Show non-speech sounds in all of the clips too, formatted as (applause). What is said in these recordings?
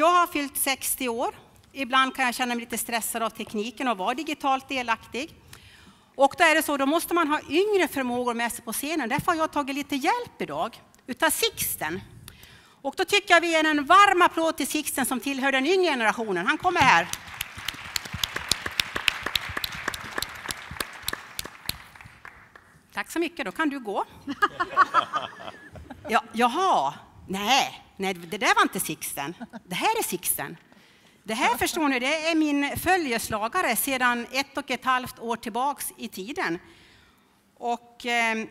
Jag har fyllt 60 år. Ibland kan jag känna mig lite stressad av tekniken och vara digitalt delaktig. Och då är det så, då måste man ha yngre förmågor med sig på scenen. Därför har jag tagit lite hjälp idag utav Sixten. Och då tycker jag vi ger en varm applåd till Sixten som tillhör den yngre generationen. Han kommer här. Tack så mycket, då kan du gå. (laughs) Ja, jaha, nej, nej, det där var inte Sixten. Det här är Sixten. Det här förstår ni, det är min följeslagare sedan ett och ett halvt år tillbaks i tiden. Och eh,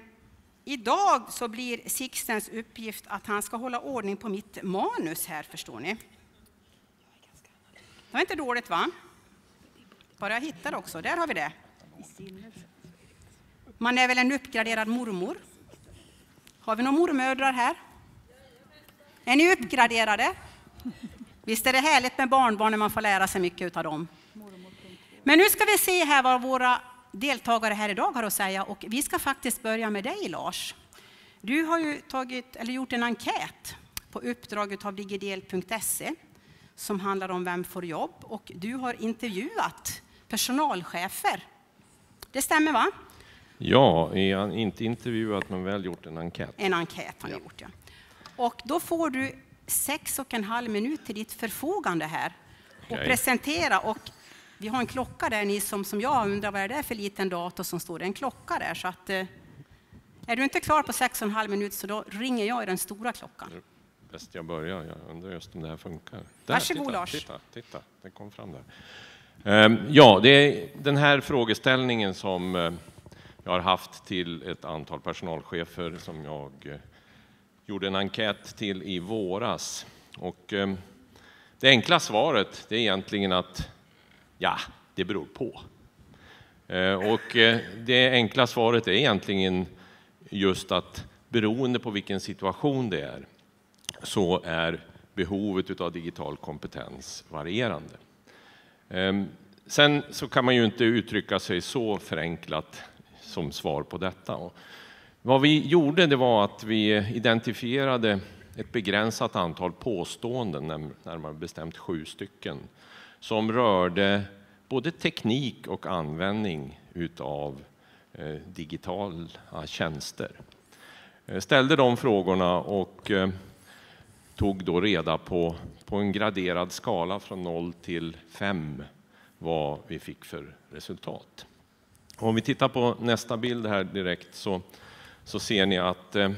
idag så blir Sixtens uppgift att han ska hålla ordning på mitt manus här, förstår ni. Det var inte dåligt va? Bara jag hittar också, där har vi det. Man är väl en uppgraderad mormor? Har vi några mormödrar här? Är ni uppgraderade? Visst är det härligt med barnbarn när man får lära sig mycket av dem. Men nu ska vi se här vad våra deltagare här idag har att säga och vi ska faktiskt börja med dig Lars. Du har ju tagit, eller gjort en enkät på uppdrag av digidel.se som handlar om Vem får jobb? Och du har intervjuat personalchefer. Det stämmer va? Ja, inte intervjuat men väl gjort en enkät. En enkät har ja. gjort ja. Och då får du sex och en halv minut till ditt förfogande här och okay. presentera. Och vi har en klocka där, ni som, som jag undrar vad är det för liten dator som står, det är en klocka där. Så att, eh, är du inte klar på sex och en halv minut så då ringer jag i den stora klockan. Bäst jag börjar, jag undrar just om det här funkar. Där, Varsågod titta, Lars. Titta, titta, det kom fram där. Ehm, ja, det är den här frågeställningen som eh, jag har haft till ett antal personalchefer som jag eh, gjorde en enkät till i våras. Och eh, det enkla svaret det är egentligen att ja, det beror på. Eh, och eh, det enkla svaret är egentligen just att beroende på vilken situation det är så är behovet av digital kompetens varierande. Ehm, sen så kan man ju inte uttrycka sig så förenklat som svar på detta. Vad vi gjorde det var att vi identifierade ett begränsat antal påståenden, närmare bestämt sju stycken, som rörde både teknik och användning utav eh, digitala tjänster. Jag ställde de frågorna och eh, tog då reda på, på en graderad skala från 0 till 5 vad vi fick för resultat. Om vi tittar på nästa bild här direkt så, så ser ni att eh,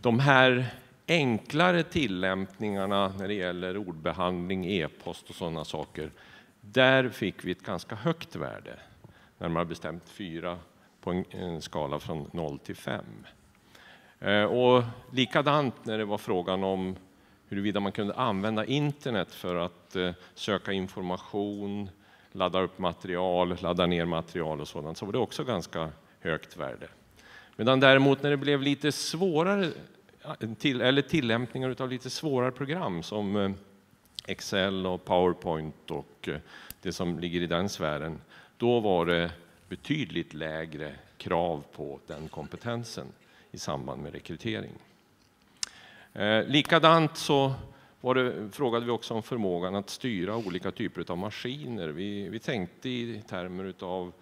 de här enklare tillämpningarna när det gäller ordbehandling, e-post och sådana saker, där fick vi ett ganska högt värde, närmare bestämt 4 på en, skala från 0 till 5. Eh, och likadant när det var frågan om huruvida man kunde använda internet för att eh, söka information, ladda upp material, ladda ner material och sådant, så var det också ganska högt värde. Medan däremot när det blev lite svårare, till, eller tillämpningar av lite svårare program som eh, Excel och Powerpoint och eh, det som ligger i den sfären, då var det betydligt lägre krav på den kompetensen i samband med rekrytering. Eh, likadant så det, frågade vi också om förmågan att styra olika typer av maskiner. Vi, vi tänkte i termer av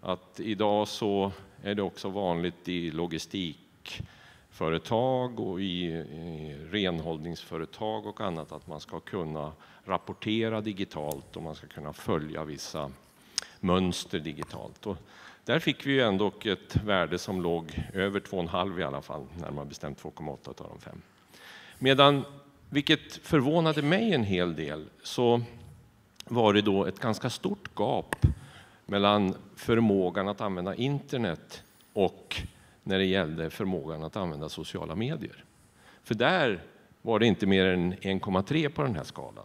att idag så är det också vanligt i logistikföretag och i, i renhållningsföretag och annat att man ska kunna rapportera digitalt och man ska kunna följa vissa mönster digitalt. Och där fick vi ju ändå ett värde som låg över 2,5 i alla fall, närmare bestämt 2,8 av de fem. Medan vilket förvånade mig en hel del, så var det då ett ganska stort gap mellan förmågan att använda internet och när det gällde förmågan att använda sociala medier. För där var det inte mer än 1,3 på den här skalan.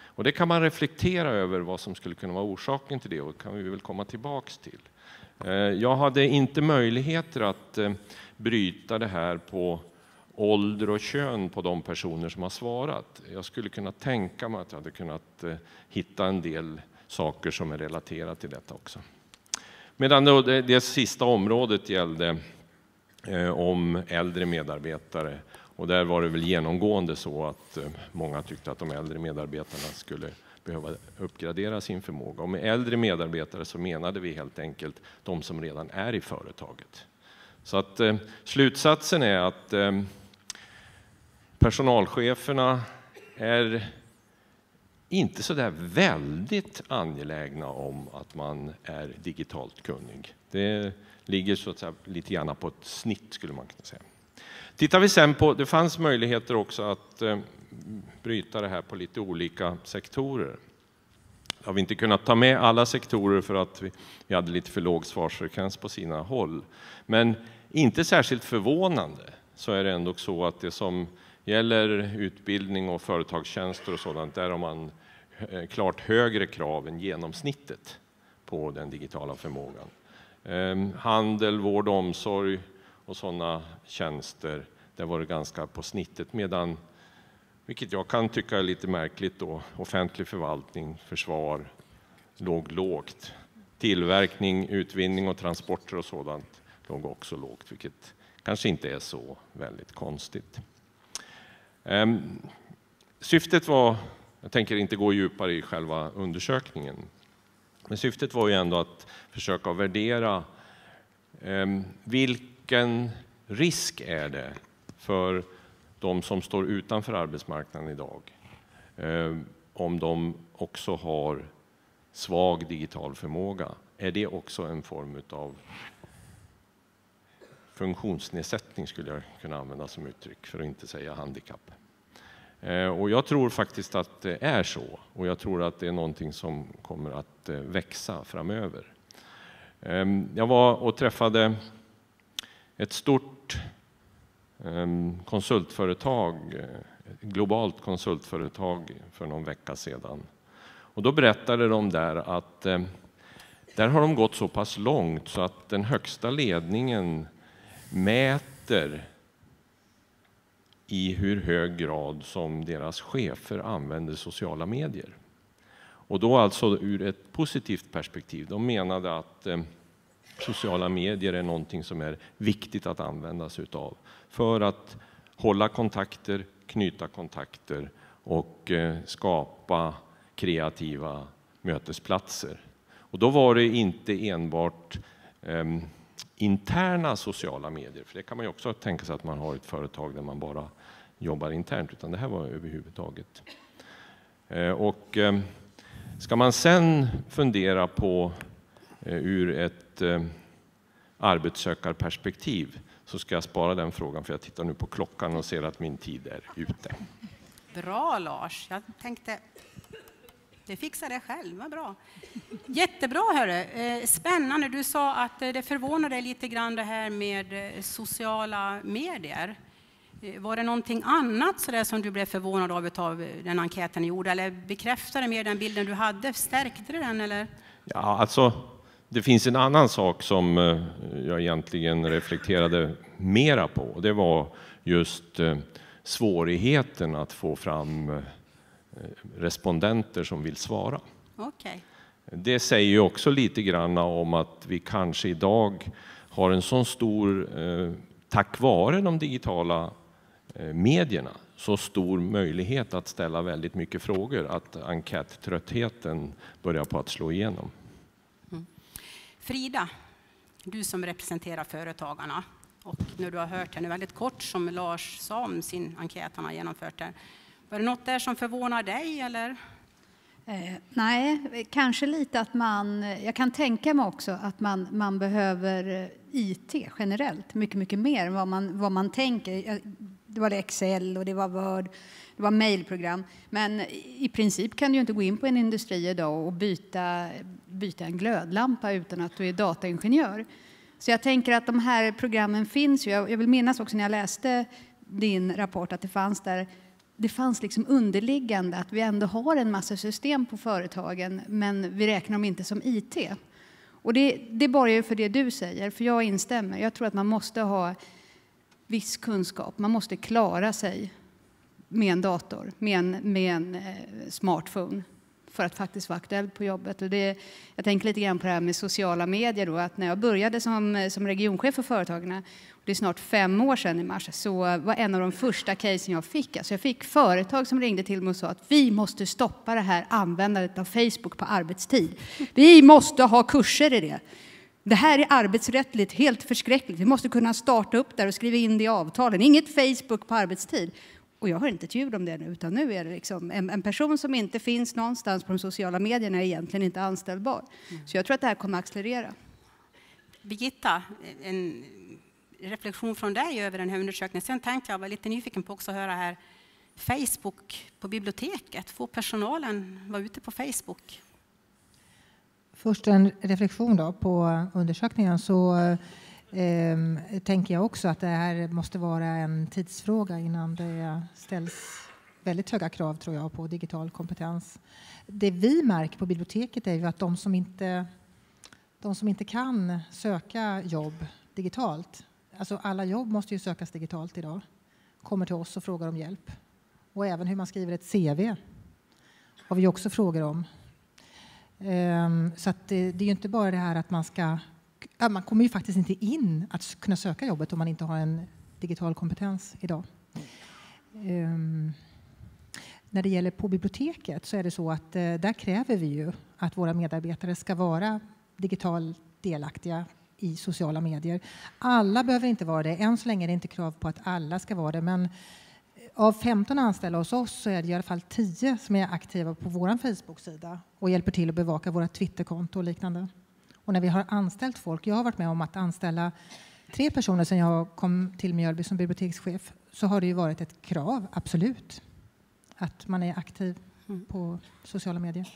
Och det kan man reflektera över vad som skulle kunna vara orsaken till det och det kan vi väl komma tillbaks till. Eh, jag hade inte möjligheter att eh, bryta det här på ålder och kön på de personer som har svarat. Jag skulle kunna tänka mig att jag hade kunnat eh, hitta en del saker som är relaterade till detta också. Medan det, det sista området gällde eh, om äldre medarbetare Och där var det väl genomgående så att eh, många tyckte att de äldre medarbetarna skulle behöva uppgradera sin förmåga. Och med äldre medarbetare så menade vi helt enkelt de som redan är i företaget. Så att eh, slutsatsen är att eh, personalcheferna är inte så där väldigt angelägna om att man är digitalt kunnig. Det ligger så att säga lite grann på ett snitt skulle man kunna säga. Tittar vi sen på, det fanns möjligheter också att eh, bryta det här på lite olika sektorer. Har vi inte kunnat ta med alla sektorer för att vi, vi hade lite för låg svarsfrekvens på sina håll. Men inte särskilt förvånande så är det ändå så att det som gäller utbildning och företagstjänster och sådant, där har man eh, klart högre krav än genomsnittet på den digitala förmågan. Ehm, handel, vård och omsorg och sådana tjänster, där var det ganska på snittet medan, vilket jag kan tycka är lite märkligt då, offentlig förvaltning, försvar låg lågt. Tillverkning, utvinning och transporter och sådant låg också lågt, vilket kanske inte är så väldigt konstigt. Ehm, syftet var, jag tänker inte gå djupare i själva undersökningen, men syftet var ju ändå att försöka värdera ehm, vilken risk är det för de som står utanför arbetsmarknaden idag ehm, om de också har svag digital förmåga. Är det också en form av funktionsnedsättning skulle jag kunna använda som uttryck för att inte säga handikapp. Eh, och jag tror faktiskt att det är så och jag tror att det är någonting som kommer att eh, växa framöver. Ehm, jag var och träffade ett stort ehm, konsultföretag, ett globalt konsultföretag för någon vecka sedan. Och då berättade de där att ehm, där har de gått så pass långt så att den högsta ledningen mäter i hur hög grad som deras chefer använder sociala medier. Och då alltså ur ett positivt perspektiv. De menade att eh, sociala medier är någonting som är viktigt att använda sig utav för att hålla kontakter, knyta kontakter och eh, skapa kreativa mötesplatser. Och då var det inte enbart eh, interna sociala medier, för det kan man ju också tänka sig att man har ett företag där man bara jobbar internt, utan det här var överhuvudtaget. Eh, och eh, ska man sen fundera på eh, ur ett arbetssökarperspektiv så ska jag spara den frågan för jag tittar nu på klockan och ser att min tid är ute. Bra Lars, jag tänkte det fixar det själv, vad bra. Jättebra hörru. Eh, spännande, du sa att eh, det förvånade dig lite grann det här med eh, sociala medier. Var det någonting annat så som du blev förvånad av, av den enkäten ni gjorde eller bekräftade det mer den bilden du hade? Stärkte det den? Eller? Ja, alltså, det finns en annan sak som jag egentligen reflekterade mera på. Det var just svårigheten att få fram respondenter som vill svara. Okay. Det säger ju också lite grann om att vi kanske idag har en så stor, tack vare de digitala Eh, medierna så stor möjlighet att ställa väldigt mycket frågor att enkättröttheten börjar på att slå igenom. Mm. Frida, du som representerar företagarna och när du har hört henne väldigt kort som Lars sa om sin enkät han har genomfört där. Var det något där som förvånar dig eller? Eh, nej, kanske lite att man, jag kan tänka mig också att man, man behöver eh, IT generellt mycket, mycket mer än vad man, vad man tänker eh, det var Excel och det var Word, det var mejlprogram. Men i princip kan du inte gå in på en industri idag och byta, byta en glödlampa utan att du är dataingenjör. Så jag tänker att de här programmen finns ju. Jag vill minnas också när jag läste din rapport att det fanns där det fanns liksom underliggande att vi ändå har en massa system på företagen men vi räknar dem inte som IT. Och det, det borgar för det du säger, för jag instämmer. Jag tror att man måste ha viss kunskap. Man måste klara sig med en dator, med en, med en eh, smartphone för att faktiskt vara aktuell på jobbet. Och det, jag tänker lite grann på det här med sociala medier då, att när jag började som, som regionchef för företagen, det är snart fem år sedan i mars, så var en av de första casen jag fick, alltså jag fick företag som ringde till mig och sa att vi måste stoppa det här användandet av Facebook på arbetstid. Vi måste ha kurser i det. Det här är arbetsrättligt helt förskräckligt. Vi måste kunna starta upp där och skriva in det i avtalen. Inget Facebook på arbetstid. Och jag har inte ett ljud om det nu, utan nu är det liksom en, en, person som inte finns någonstans på de sociala medierna är egentligen inte anställbar. Mm. Så jag tror att det här kommer att accelerera. Birgitta, en reflektion från dig över den här undersökningen. Sen tänkte jag, var lite nyfiken på också att höra här, Facebook på biblioteket, får personalen vara ute på Facebook? Först en reflektion då på undersökningen så ehm, tänker jag också att det här måste vara en tidsfråga innan det ställs väldigt höga krav tror jag på digital kompetens. Det vi märker på biblioteket är ju att de som inte, de som inte kan söka jobb digitalt, alltså alla jobb måste ju sökas digitalt idag, kommer till oss och frågar om hjälp. Och även hur man skriver ett CV har vi också frågor om. Ehm, så det, det är ju inte bara det här att man ska... Man kommer ju faktiskt inte in att kunna söka jobbet om man inte har en digital kompetens idag. Um, när det gäller på biblioteket så är det så att eh, där kräver vi ju att våra medarbetare ska vara digitalt delaktiga i sociala medier. Alla behöver inte vara det. Än så länge är det inte krav på att alla ska vara det. Men eh, av 15 anställda hos oss så är det i alla fall 10 som är aktiva på vår Facebook-sida och hjälper till att bevaka våra Twitterkonto och liknande. Och när vi har anställt folk, jag har varit med om att anställa tre personer sedan jag kom till Mjölby som bibliotekschef, så har det ju varit ett krav, absolut, att man är aktiv mm. på sociala medier.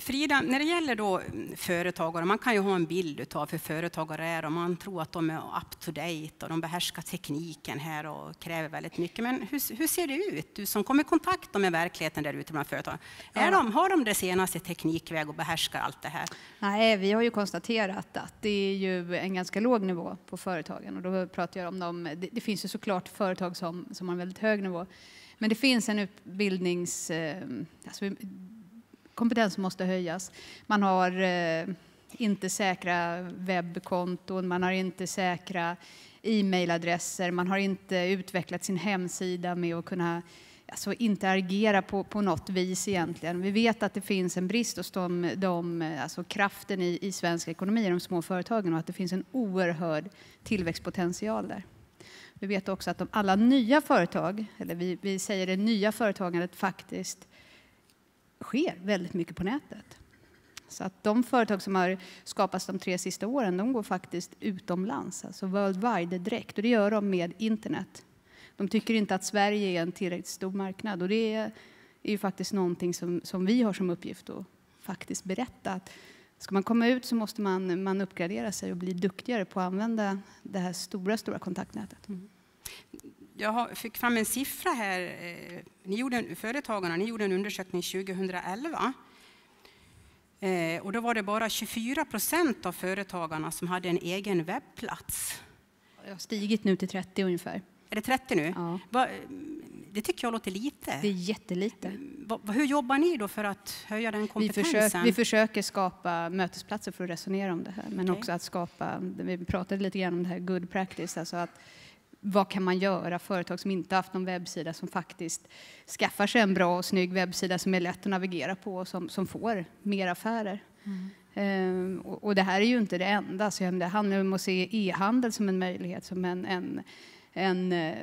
Frida, när det gäller då mm, företagare, man kan ju ha en bild av hur företagare är och man tror att de är up to date och de behärskar tekniken här och kräver väldigt mycket. Men hur, hur ser det ut? Du som kommer i kontakt med verkligheten där ute bland företag. Ja. de, har de det senaste teknikväg och behärskar allt det här? Nej, vi har ju konstaterat att det är ju en ganska låg nivå på företagen och då pratar jag om dem. Det, det finns ju såklart företag som, som har en väldigt hög nivå. Men det finns en utbildnings... Eh, alltså, kompetensen måste höjas. Man har eh, inte säkra webbkonton, man har inte säkra e-mailadresser, man har inte utvecklat sin hemsida med att kunna alltså, interagera på, på något vis egentligen. Vi vet att det finns en brist hos de, de, alltså kraften i, i svensk ekonomi, i de små företagen och att det finns en oerhörd tillväxtpotential där. Vi vet också att de, alla nya företag, eller vi, vi säger det nya företagandet faktiskt sker väldigt mycket på nätet. Så att de företag som har skapats de tre sista åren, de går faktiskt utomlands, alltså worldwide direkt. Och det gör de med internet. De tycker inte att Sverige är en tillräckligt stor marknad. Och det är, ju faktiskt någonting som, som vi har som uppgift att faktiskt berätta. Att ska man komma ut så måste man, man uppgradera sig och bli duktigare på att använda det här stora, stora kontaktnätet. Mm jag fick fram en siffra här. Eh, ni gjorde, företagarna ni gjorde en undersökning 2011. Eh, och då var det bara 24 procent av företagarna som hade en egen webbplats. Det har stigit nu till 30 ungefär. Är det 30 nu? Ja. Va, det tycker jag låter lite. Det är jättelite. Va, hur jobbar ni då för att höja den kompetensen? Vi försöker, vi försöker skapa mötesplatser för att resonera om det här, men okay. också att skapa, vi pratade lite grann om det här good practice, alltså att vad kan man göra? Företag som inte haft någon webbsida som faktiskt skaffar sig en bra och snygg webbsida som är lätt att navigera på och som, som får mer affärer. Mm. Ehm, och, och, det här är ju inte det enda. Så det handlar om att se e-handel som en möjlighet, som en, en, en eh,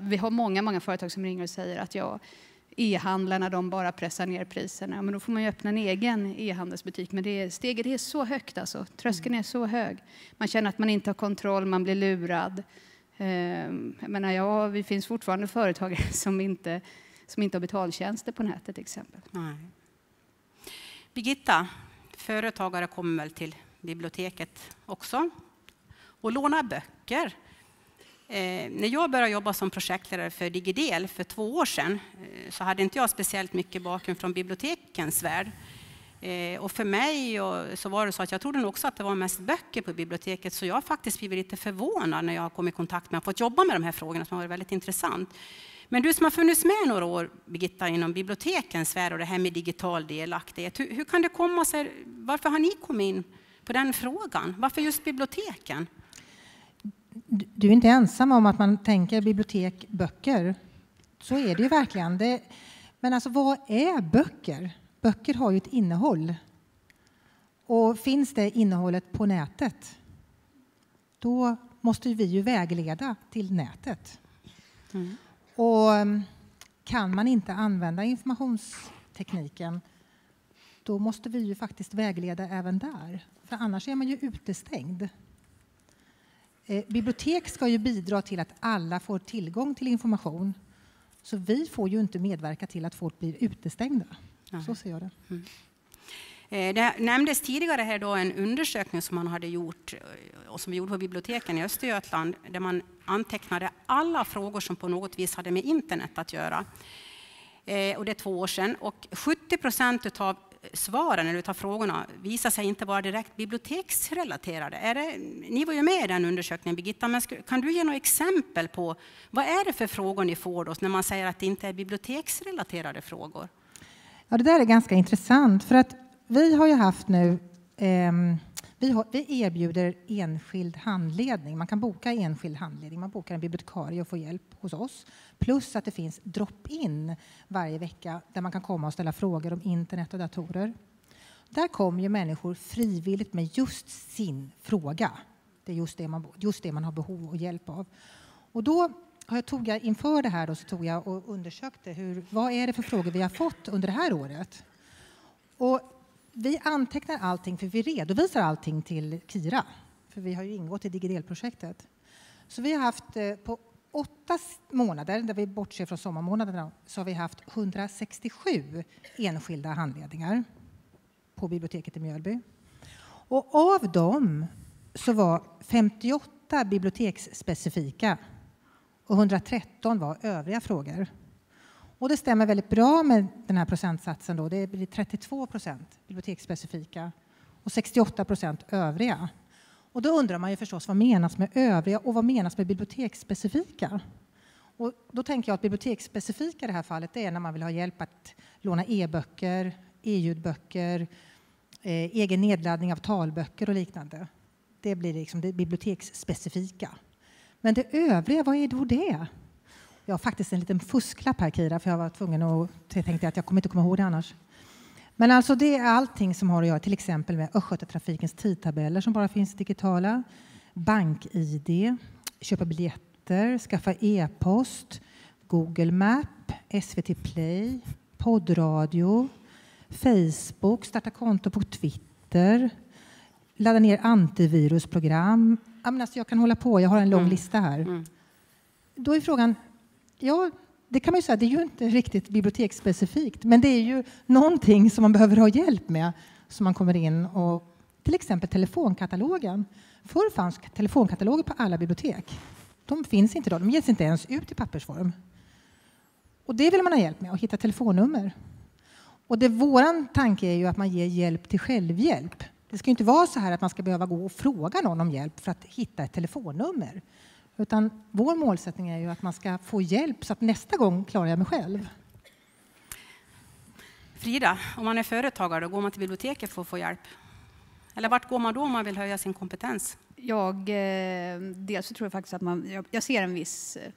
vi har många, många företag som ringer och säger att ja, e-handlarna de bara pressar ner priserna. Men då får man ju öppna en egen e-handelsbutik. Men det är, steget är så högt alltså. Tröskeln är så hög. Man känner att man inte har kontroll, man blir lurad. Ehm, jag menar, ja, vi finns fortfarande företagare (laughs) som inte, som inte har betaltjänster på nätet till exempel. Nej. Birgitta, företagare kommer väl till biblioteket också och lånar böcker. Eh, när jag började jobba som projektledare för Digidel för två år sedan eh, så hade inte jag speciellt mycket bakgrund från bibliotekens värld. Eh, och för mig och, så var det så att jag trodde nog också att det var mest böcker på biblioteket, så jag har faktiskt blivit lite förvånad när jag har kommit i kontakt med och fått jobba med de här frågorna som har varit väldigt intressant. Men du som har funnits med några år, Birgitta, inom bibliotekens värld och det här med digital delaktighet, hur, hur kan det komma sig, varför har ni kommit in på den frågan? Varför just biblioteken? Du är inte ensam om att man tänker bibliotek, böcker. Så är det ju verkligen. Det, men alltså, vad är böcker? Böcker har ju ett innehåll. Och finns det innehållet på nätet, då måste vi ju vägleda till nätet. Mm. Och mm, kan man inte använda informationstekniken, då måste vi ju faktiskt vägleda även där. För annars är man ju utestängd. Eh, bibliotek ska ju bidra till att alla får tillgång till information. Så vi får ju inte medverka till att folk blir utestängda. Så ser jag det. Mm. Eh, det nämndes tidigare här då en undersökning som man hade gjort eh, och som vi gjorde på biblioteken i Östergötland där man antecknade alla frågor som på något vis hade med internet att göra. Och det är två år sedan. Och 70 procent av svaren eller utav frågorna visar sig inte vara direkt biblioteksrelaterade. Det, ni var ju med i den undersökningen, Birgitta, men kan du ge några exempel på vad är det för frågor ni får då, när man säger att det inte är biblioteksrelaterade frågor? Ja, det där är ganska intressant, för att vi har ju haft nu eh, vi, har, vi, erbjuder enskild handledning. Man kan boka enskild handledning. Man bokar en bibliotekarie och får hjälp hos oss. Plus att det finns drop-in varje vecka där man kan komma och ställa frågor om internet och datorer. Där kommer ju människor frivilligt med just sin fråga. Det är just det man, just det man har behov och hjälp av. Och då tog jag inför det här då, så tog jag och undersökte hur, vad är det för frågor vi har fått under det här året. Och vi antecknar allting, för vi redovisar allting till Kira. För vi har ju ingått i Digidel-projektet. Så vi har haft eh, på åtta månader, där vi bortser från sommarmånaderna, så har vi haft 167 enskilda handledningar på biblioteket i Mjölby. Och av dem så var 58 biblioteksspecifika och 113 var övriga frågor. Och det stämmer väldigt bra med den här procentsatsen. Då. Det blir 32 procent biblioteksspecifika och 68 procent övriga. Och då undrar man ju förstås vad menas med övriga och vad menas med biblioteksspecifika? Och då tänker jag att biblioteksspecifika i det här fallet är när man vill ha hjälp att låna e-böcker, e-ljudböcker, eh, egen nedladdning av talböcker och liknande. Det blir liksom det biblioteksspecifika. Men det övriga, vad är då det? Jag har faktiskt en liten fusklapp här, Kira, för jag var tvungen att... Jag tänkte att jag kommer inte komma ihåg det annars. Men alltså det är allting som har att göra till exempel med Östgötatrafikens tidtabeller som bara finns digitala, bank-id, köpa biljetter, skaffa e-post, Google Map, SVT Play, poddradio, Facebook, starta konto på Twitter, ladda ner antivirusprogram. Alltså jag kan hålla på, jag har en lång mm. lista här. Mm. Då är frågan, ja, det kan man ju säga, det är ju inte riktigt biblioteksspecifikt, men det är ju någonting som man behöver ha hjälp med som man kommer in och till exempel telefonkatalogen. Förr fanns telefonkataloger på alla bibliotek. De finns inte idag, de ges inte ens ut i pappersform. Och det vill man ha hjälp med, att hitta telefonnummer. Och det våran tanke är ju att man ger hjälp till självhjälp. Det ska inte vara så här att man ska behöva gå och fråga någon om hjälp för att hitta ett telefonnummer. Utan vår målsättning är ju att man ska få hjälp så att nästa gång klarar jag mig själv. Frida, om man är företagare, då går man till biblioteket för att få hjälp. Eller vart går man då om man vill höja sin kompetens? Jag, eh, dels så tror jag faktiskt att man, jag, ser en viss eh,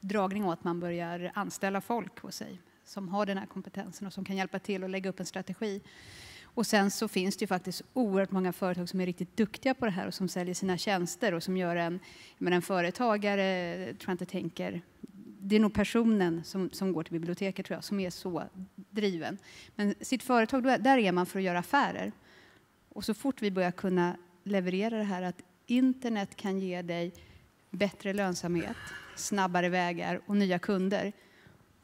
dragning åt att man börjar anställa folk hos sig som har den här kompetensen och som kan hjälpa till att lägga upp en strategi. Och sen så finns det ju faktiskt oerhört många företag som är riktigt duktiga på det här och som säljer sina tjänster och som gör en, men en företagare tror jag inte tänker det är nog personen som, som går till biblioteket tror jag, som är så driven. Men sitt företag, där är man för att göra affärer. Och så fort vi börjar kunna leverera det här att internet kan ge dig bättre lönsamhet, snabbare vägar och nya kunder.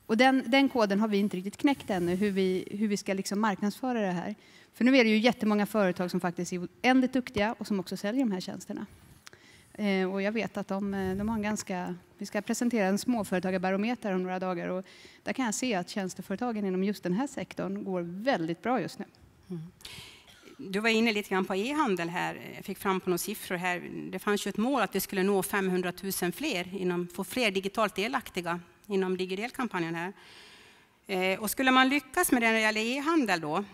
Och den, den koden har vi inte riktigt knäckt ännu, hur vi, hur vi ska liksom marknadsföra det här. För nu är det ju jättemånga företag som faktiskt är oändligt duktiga och som också säljer de här tjänsterna. Eh, och jag vet att de, eh, de har en ganska... Vi ska presentera en småföretagarbarometer om några dagar och där kan jag se att tjänsteföretagen inom just den här sektorn går väldigt bra just nu. Mm. Du var inne lite grann på e-handel här. Jag fick fram på några siffror här. Det fanns ju ett mål att vi skulle nå 500 000 fler, inom, få fler digitalt delaktiga inom Digidel-kampanjen här. Eh, och skulle man lyckas med det när det gäller e-handel då,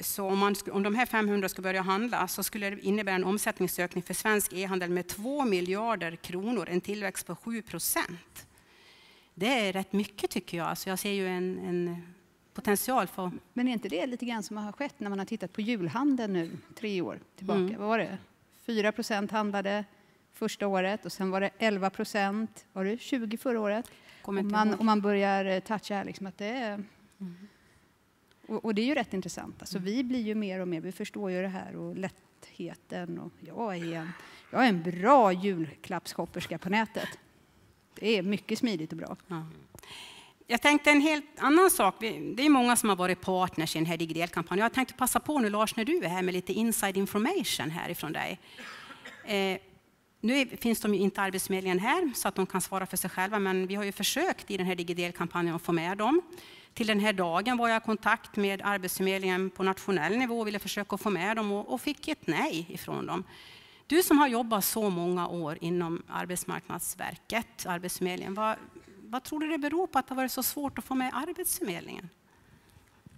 så om, man, om de här 500 ska börja handla så skulle det innebära en omsättningsökning för svensk e-handel med 2 miljarder kronor, en tillväxt på 7 procent. Det är rätt mycket tycker jag. Alltså jag ser ju en, en potential för... Men är inte det lite grann som har skett när man har tittat på julhandeln nu tre år tillbaka? Mm. Vad var det? 4 procent handlade första året och sen var det 11 procent, var det 20 förra året? Om man, om man börjar eh, toucha här liksom att det är... Mm. Och, och, det är ju rätt intressant. Alltså, vi blir ju mer och mer, vi förstår ju det här och lättheten och jag är en, jag är en bra julklappshopperska på nätet. Det är mycket smidigt och bra. Ja. Jag tänkte en helt annan sak. Det är många som har varit partners i den här Digidelkampanjen. Jag tänkte passa på nu Lars, när du är här med lite inside information härifrån dig. Eh, nu finns de ju inte Arbetsförmedlingen här så att de kan svara för sig själva, men vi har ju försökt i den här digidelkampanjen att få med dem. Till den här dagen var jag i kontakt med Arbetsförmedlingen på nationell nivå och ville försöka få med dem och, och fick ett nej ifrån dem. Du som har jobbat så många år inom Arbetsmarknadsverket, Arbetsförmedlingen, vad, vad tror du det beror på att det har varit så svårt att få med Arbetsförmedlingen?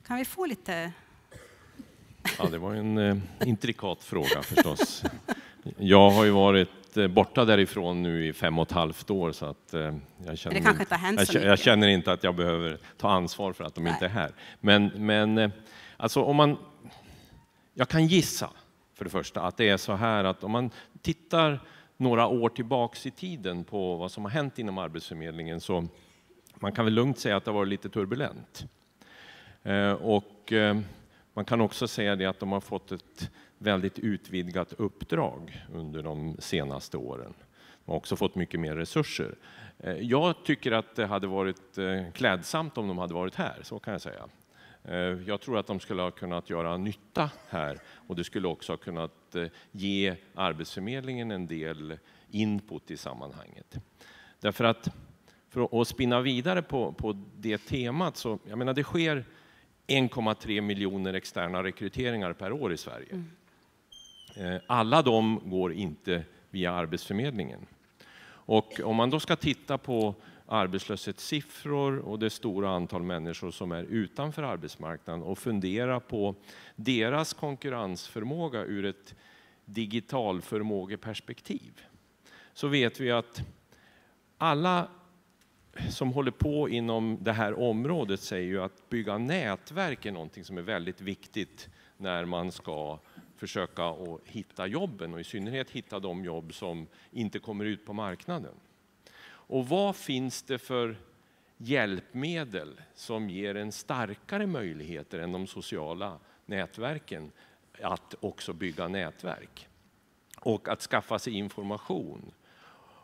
Kan vi få lite... Ja, det var en eh, intrikat fråga förstås. Jag har ju varit eh, borta därifrån nu i fem och ett halvt år så att eh, jag känner, det kanske inte har hänt så jag känner inte att jag behöver ta ansvar för att de Nej. inte är här. Men, men eh, alltså om man... Jag kan gissa för det första att det är så här att om man tittar några år tillbaks i tiden på vad som har hänt inom Arbetsförmedlingen så man kan väl lugnt säga att det har varit lite turbulent. Och man kan också säga det att de har fått ett väldigt utvidgat uppdrag under de senaste åren. De har också fått mycket mer resurser. Eh, jag tycker att det hade varit eh, klädsamt om de hade varit här, så kan jag säga. Eh, jag tror att de skulle ha kunnat göra nytta här och det skulle också ha kunnat ge Arbetsförmedlingen en del input i sammanhanget. Därför att, för att spinna vidare på, på det temat, så jag menar det sker 1,3 miljoner externa rekryteringar per år i Sverige. Mm. Eh, alla de går inte via Arbetsförmedlingen. Och om man då ska titta på arbetslöshetssiffror och det stora antal människor som är utanför arbetsmarknaden och fundera på deras konkurrensförmåga ur ett digitalförmågeperspektiv så vet vi att alla som håller på inom det här området säger ju att bygga nätverk är någonting som är väldigt viktigt när man ska försöka att hitta jobben och i synnerhet hitta de jobb som inte kommer ut på marknaden. Och vad finns det för hjälpmedel som ger en starkare möjligheter än de sociala nätverken att också bygga nätverk? Och att skaffa sig information.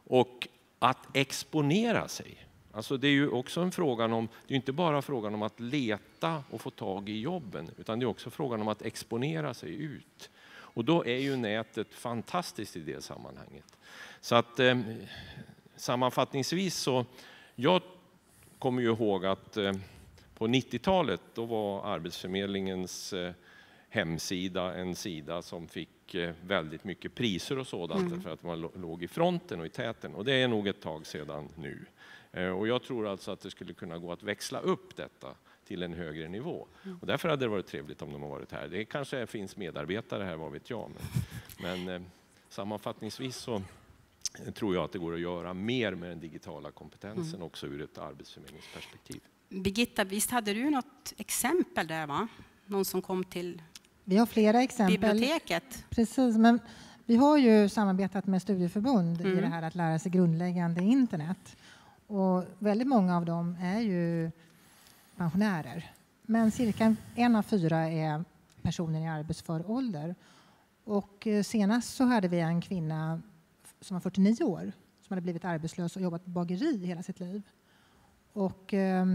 Och att exponera sig. Alltså det är ju också en fråga om, det är inte bara frågan om att leta och få tag i jobben, utan det är också frågan om att exponera sig ut. Och då är ju nätet fantastiskt i det sammanhanget. Så att eh, sammanfattningsvis så, jag kommer ju ihåg att eh, på 90-talet då var Arbetsförmedlingens eh, hemsida en sida som fick eh, väldigt mycket priser och sådant mm. för att man låg i fronten och i täten. Och det är nog ett tag sedan nu. Eh, och jag tror alltså att det skulle kunna gå att växla upp detta till en högre nivå. Mm. Och därför hade det varit trevligt om de har varit här. Det kanske finns medarbetare här, vad vet jag. Men, (laughs) men eh, sammanfattningsvis så tror jag att det går att göra mer med den digitala kompetensen mm. också ur ett arbetsförmedlingsperspektiv. Birgitta, visst hade du något exempel där? va? Någon som kom till vi har flera exempel. biblioteket? Precis, men vi har ju samarbetat med studieförbund mm. i det här att lära sig grundläggande internet. Och väldigt många av dem är ju pensionärer. Men cirka en av fyra är personer i arbetsför ålder. Och eh, senast så hade vi en kvinna som var 49 år som hade blivit arbetslös och jobbat på bageri hela sitt liv. Och eh,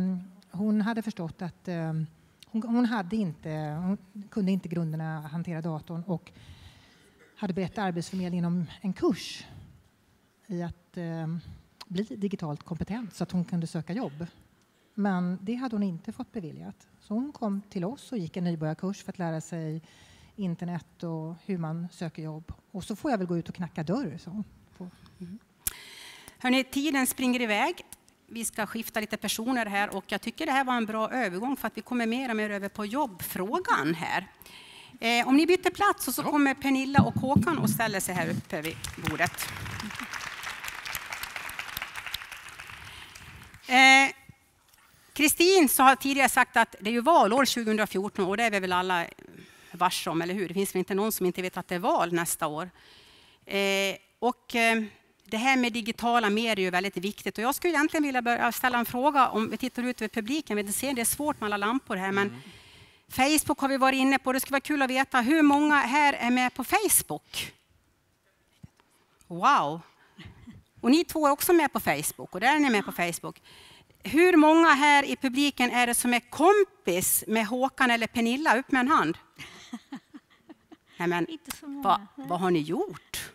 hon hade förstått att eh, hon, hon, hade inte, hon kunde inte grunderna att hantera datorn och hade bett Arbetsförmedlingen om en kurs i att eh, bli digitalt kompetent så att hon kunde söka jobb. Men det hade hon inte fått beviljat. Så hon kom till oss och gick en nybörjarkurs för att lära sig internet och hur man söker jobb. Och så får jag väl gå ut och knacka dörr, sa hon. Hörrni, tiden springer iväg. Vi ska skifta lite personer här och jag tycker det här var en bra övergång för att vi kommer mer och mer över på jobbfrågan här. Eh, om ni byter plats och så kommer Pernilla och Håkan och ställer sig här uppe vid bordet. Eh, Kristin har tidigare sagt att det är ju valår 2014 och det är vi väl alla varse om, eller hur? Det finns väl inte någon som inte vet att det är val nästa år. Eh, och eh, det här med digitala medier är väldigt viktigt och jag skulle egentligen vilja börja ställa en fråga om vi tittar ut över publiken. Vi ser det är svårt med alla lampor här, men mm. Facebook har vi varit inne på. Det skulle vara kul att veta hur många här är med på Facebook? Wow! Och ni två är också med på Facebook och där är ni med på Facebook. Hur många här i publiken är det som är kompis med Håkan eller Pernilla? Upp med en hand. (laughs) Nej, men, vad, vad har ni gjort?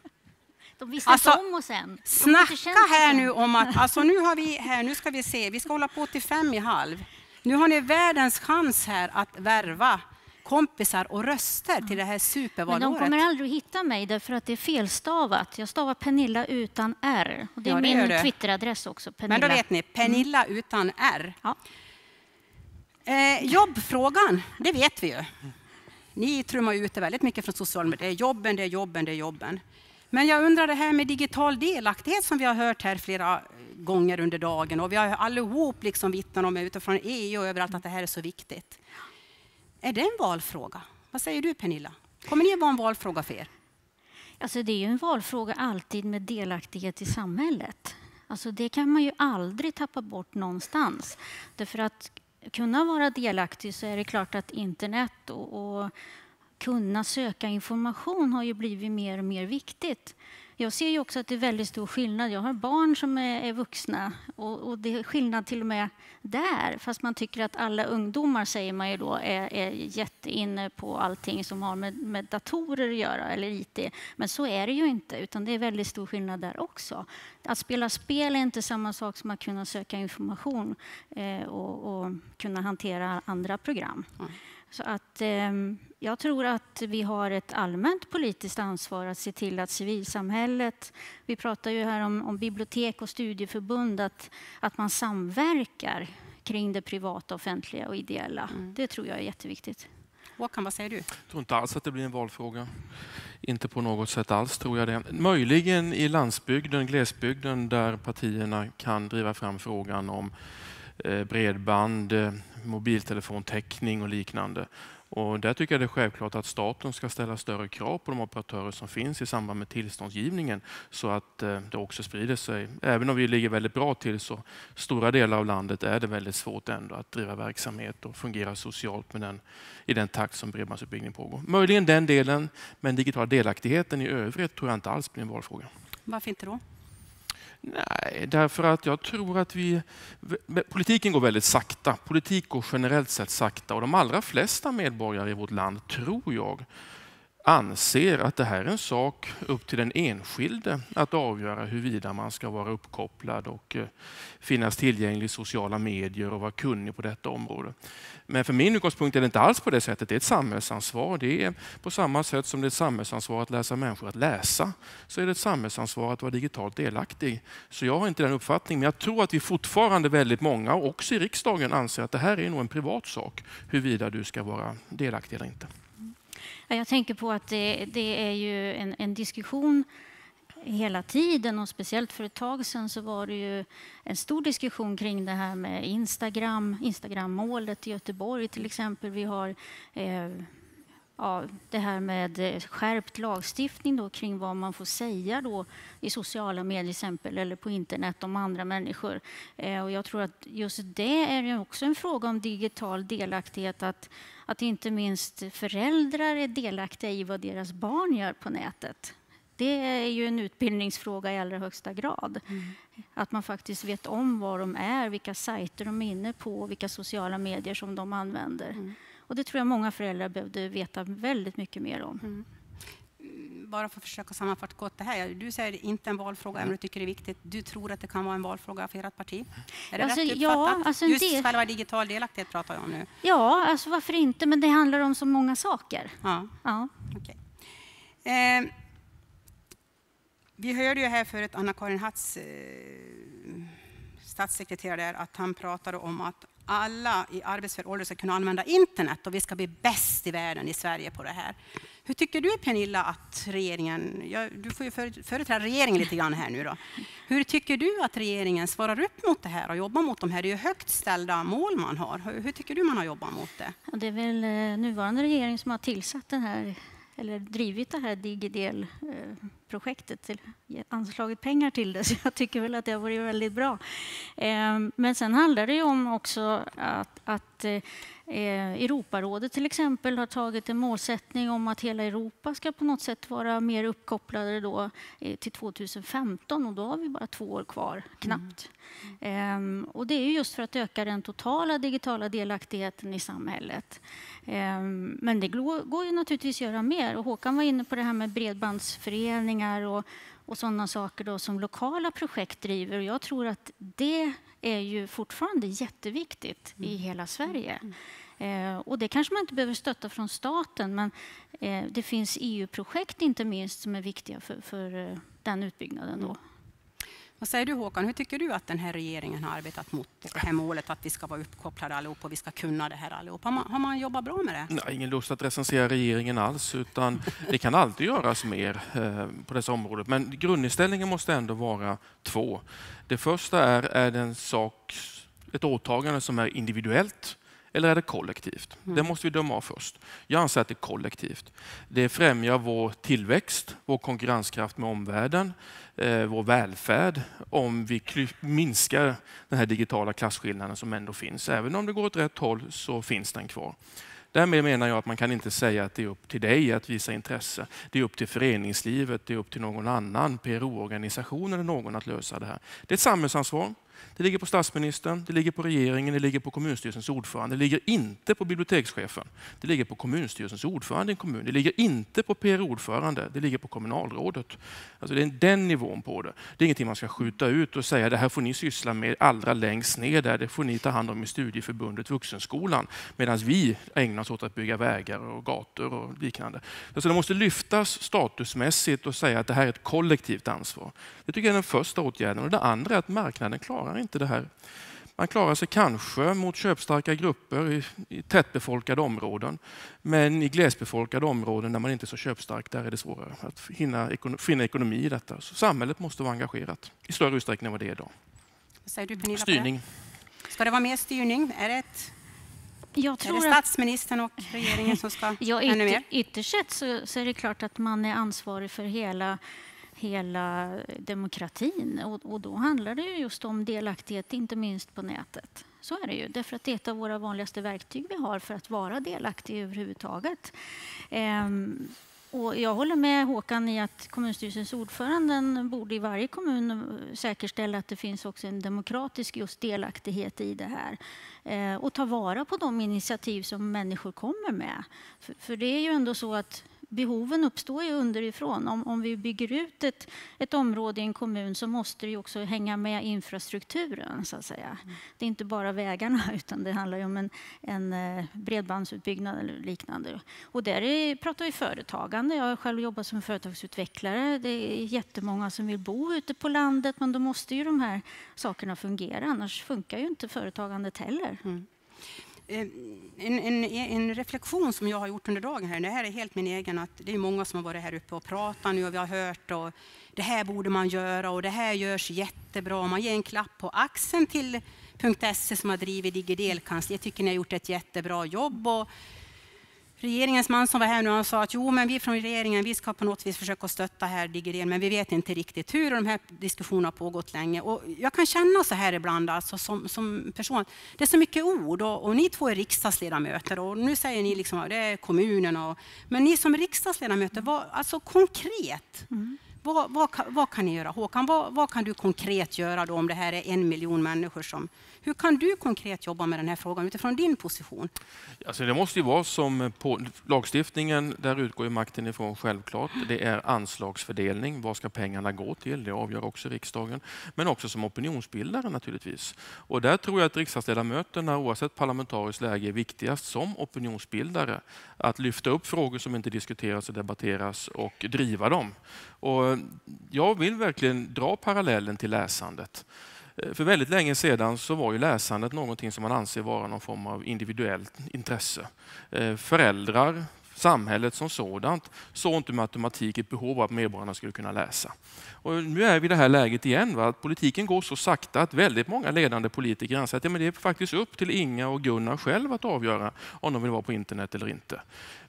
De visste alltså, om oss än. Snacka här nu om att, alltså nu har vi här, nu ska vi se, vi ska hålla på till fem i halv. Nu har ni världens chans här att värva kompisar och röster till det här supervalåret. Men de kommer aldrig att hitta mig därför att det är felstavat. Jag stavar Pernilla utan R. Och det är ja, det min Twitteradress också. Pernilla. Men då vet ni, Pernilla mm. utan R. Ja. Eh, jobbfrågan, det vet vi ju. Ni trummar ut det väldigt mycket från sociala medier. Det är jobben, det är jobben, det är jobben. Men jag undrar det här med digital delaktighet som vi har hört här flera gånger under dagen och vi har allihop liksom vittnat om utifrån EU och överallt att det här är så viktigt. Är det en valfråga? Vad säger du Pernilla? Kommer det att vara en valfråga för er? Alltså det är ju en valfråga alltid med delaktighet i samhället. Alltså det kan man ju aldrig tappa bort någonstans. Därför att kunna vara delaktig så är det klart att internet och, och kunna söka information har ju blivit mer och mer viktigt. Jag ser ju också att det är väldigt stor skillnad. Jag har barn som är, är vuxna och, och, det är skillnad till och med där. Fast man tycker att alla ungdomar, säger man ju då, är, är jätteinne på allting som har med, med datorer att göra eller IT. Men så är det ju inte, utan det är väldigt stor skillnad där också. Att spela spel är inte samma sak som att kunna söka information eh, och, och, kunna hantera andra program. Mm. Så att, eh, jag tror att vi har ett allmänt politiskt ansvar att se till att civilsamhället, vi pratar ju här om, om bibliotek och studieförbund, att, att man samverkar kring det privata, offentliga och ideella. Mm. Det tror jag är jätteviktigt. Håkan, vad säger du? Jag tror inte alls att det blir en valfråga. Inte på något sätt alls tror jag det. Möjligen i landsbygden, glesbygden, där partierna kan driva fram frågan om Eh, bredband, eh, mobiltelefontäckning och liknande. Och där tycker jag det är självklart att staten ska ställa större krav på de operatörer som finns i samband med tillståndsgivningen så att eh, det också sprider sig. Även om vi ligger väldigt bra till så stora delar av landet är det väldigt svårt ändå att driva verksamhet och fungera socialt med den, i den takt som bredbandsutbyggningen pågår. Möjligen den delen, men digitala delaktigheten i övrigt tror jag inte alls blir en valfråga. Varför inte då? Nej, därför att jag tror att vi... Politiken går väldigt sakta. Politik går generellt sett sakta och de allra flesta medborgare i vårt land, tror jag, anser att det här är en sak upp till den enskilde att avgöra huruvida man ska vara uppkopplad och eh, finnas tillgänglig i sociala medier och vara kunnig på detta område. Men för min utgångspunkt är det inte alls på det sättet. Det är ett samhällsansvar. Det är på samma sätt som det är ett samhällsansvar att läsa människor att läsa, så är det ett samhällsansvar att vara digitalt delaktig. Så jag har inte den uppfattningen, men jag tror att vi fortfarande väldigt många, också i riksdagen, anser att det här är nog en privat sak, huruvida du ska vara delaktig eller inte. Jag tänker på att det, det är ju en, en, diskussion hela tiden och speciellt för ett tag sedan så var det ju en stor diskussion kring det här med Instagram, Instagram-målet i Göteborg till exempel. Vi har eh, ja, det här med skärpt lagstiftning då, kring vad man får säga då i sociala medier exempel, eller på internet om andra människor. Eh, och jag tror att just det är också en fråga om digital delaktighet. Att, att inte minst föräldrar är delaktiga i vad deras barn gör på nätet. Det är ju en utbildningsfråga i allra högsta grad. Mm. Att man faktiskt vet om var de är, vilka sajter de är inne på, vilka sociala medier som de använder. Mm. Och det tror jag många föräldrar behövde veta väldigt mycket mer om. Mm. bara för att försöka sammanfatta kort det här. Du säger inte en valfråga, men du tycker det är viktigt. Du tror att det kan vara en valfråga för ert parti? Är det Alltså, rätt uppfattat? ja, alltså Just del- själva digital delaktighet pratar jag om nu. Ja, alltså varför inte? Men det handlar om så många saker. Ja. Ja. Okej. Eh, vi hörde ju här förut Anna-Karin Hatz, eh, statssekreterare där, att han pratade om att alla i arbetsför ålder ska kunna använda internet och vi ska bli bäst i världen i Sverige på det här. Hur tycker du Pernilla att regeringen, ja, du får ju företräda regeringen lite grann här nu då. Hur tycker du att regeringen svarar upp mot det här och jobbar mot de här? Det är ju högt ställda mål man har. Hur, hur tycker du man har jobbat mot det? Ja, det är väl eh, nuvarande regering som har tillsatt den här eller drivit det här digidel eh, projektet, till- anslagit pengar till det, (laughs) så jag tycker väl att det har varit väldigt bra. Ehm, men sen handlar det ju om också att, att eh, eh, Europarådet till exempel har tagit en målsättning om att hela Europa ska på något sätt vara mer uppkopplade då eh, till 2015 och då har vi bara två år kvar, knappt. Ehm, och det är ju just för att öka den totala digitala delaktigheten i samhället. Men det går ju naturligtvis att göra mer. Och Håkan var inne på det här med bredbandsföreningar och, och sådana saker då som lokala projekt driver. Och jag tror att det är ju fortfarande jätteviktigt i hela Sverige. Eh, och det kanske man inte behöver stötta från staten, men eh, det finns EU-projekt inte minst som är viktiga för, för eh, den utbyggnaden. Då. Vad säger du Håkan, hur tycker du att den här regeringen har arbetat mot det här målet att vi ska vara uppkopplade allihop och vi ska kunna det här allihop? Har man, har man jobbat bra med det? Nej, ingen lust att recensera regeringen alls, utan (laughs) det kan alltid göras mer eh, på dessa områden. Men grundinställningen måste ändå vara två. Det första är, är det en sak, ett åtagande som är individuellt eller är det kollektivt? Det måste vi döma av först. Jag anser att det är kollektivt. Det främjar vår tillväxt, vår konkurrenskraft med omvärlden, Eh, vår välfärd om vi minskar den här digitala klasskillnaden som ändå finns. Även om det går åt rätt håll så finns den kvar. Därmed menar jag att man kan inte säga att det är upp till dig att visa intresse. Det är upp till föreningslivet, det är upp till någon annan, PRO-organisation eller någon att lösa det här. Det är ett samhällsansvar. Det ligger på statsministern, det ligger på regeringen, det ligger på kommunstyrelsens ordförande. Det ligger inte på bibliotekschefen. Det ligger på kommunstyrelsens ordförande i en kommun. Det ligger inte på PRO-ordförande, det ligger på kommunalrådet. Alltså det är den nivån på det. Det är ingenting man ska skjuta ut och säga det här får ni syssla med allra längst ner där. Det får ni ta hand om i studieförbundet Vuxenskolan. Medan vi ägnar oss åt att bygga vägar och gator och liknande. Alltså det måste lyftas statusmässigt och säga att det här är ett kollektivt ansvar. Det tycker jag är den första åtgärden. Och det andra är att marknaden klarar inte det här. Man klarar sig kanske mot köpstarka grupper i, i tättbefolkade områden. Men i glesbefolkade områden där man inte är så köpstark, där är det svårare att hinna, ekono- finna ekonomi i detta. Så samhället måste vara engagerat i större utsträckning än vad det är idag. Vad säger du Pernilla? Styrning. Ska det vara mer styrning? Är det, ett, Jag är det tror statsministern och regeringen som ska (laughs) Ja, ännu mer? ytter, ytterst sett så, så är det klart att man är ansvarig för hela, hela demokratin. Och, och då handlar det ju just om delaktighet, inte minst på nätet. Så är det ju, därför att det är ett av våra vanligaste verktyg vi har för att vara delaktig överhuvudtaget. Ehm, och jag håller med Håkan i att kommunstyrelsens ordföranden borde i varje kommun säkerställa att det finns också en demokratisk just delaktighet i det här. Eh, och ta vara på de initiativ som människor kommer med. För, för det är ju ändå så att behoven uppstår ju underifrån. Om, om vi bygger ut ett, ett område i en kommun så måste det ju också hänga med infrastrukturen. så att säga. Det är inte bara vägarna (laughs) utan det handlar om en, en eh, bredbandsutbyggnad eller liknande. Och där är, pratar vi företagande. Jag har själv jobbat som företagsutvecklare. Det är jättemånga som vill bo ute på landet men då måste ju de här sakerna fungera. Annars funkar ju inte företagandet heller. Eh, en, en, en reflektion som jag har gjort under dagen här, det här är helt min egen, att det är många som har varit här uppe och pratat nu och vi har hört och det här borde man göra och det här görs jättebra. Man ger en klapp på axeln till .se som har drivit Digidel-kansliet. Jag tycker ni har gjort ett jättebra jobb. Och regeringens man som var här nu han sa att jo, men vi från regeringen vi ska på något vis försöka stötta här Digidel, men vi vet inte riktigt hur. Och de här diskussionerna har pågått länge. Och jag kan känna så här ibland alltså, som, som person. Det är så mycket ord och, och ni två är riksdagsledamöter och nu säger ni liksom att det är kommunen. Och, men ni som riksdagsledamöter, vad, alltså konkret, mm. Vad, vad, kan- vad kan ni göra? Håkan, vad, vad kan du konkret göra då om det här är en miljon människor som... Hur kan du konkret jobba med den här frågan utifrån din position? Alltså det måste ju vara som på lagstiftningen, där utgår ju makten ifrån självklart. Det är anslagsfördelning, vad ska pengarna gå till? Det avgör också riksdagen. Men också som opinionsbildare naturligtvis. Och där tror jag att riksdagsledamöterna, oavsett parlamentariskt läge, är viktigast som opinionsbildare. Att lyfta upp frågor som inte diskuteras och debatteras och driva dem. Och jag vill verkligen dra parallellen till läsandet. Eh, för väldigt länge sedan så var ju läsandet någonting som man anser vara någon form av individuellt intresse. Eh, föräldrar, samhället som sådant såg inte med automatik ett behov av att medborgarna skulle kunna läsa. Och nu är vi i det här läget igen, va? att politiken går så sakta att väldigt många ledande politiker anser att ja, men det är faktiskt upp till Inga och Gunnar själv att avgöra om de vill vara på internet eller inte.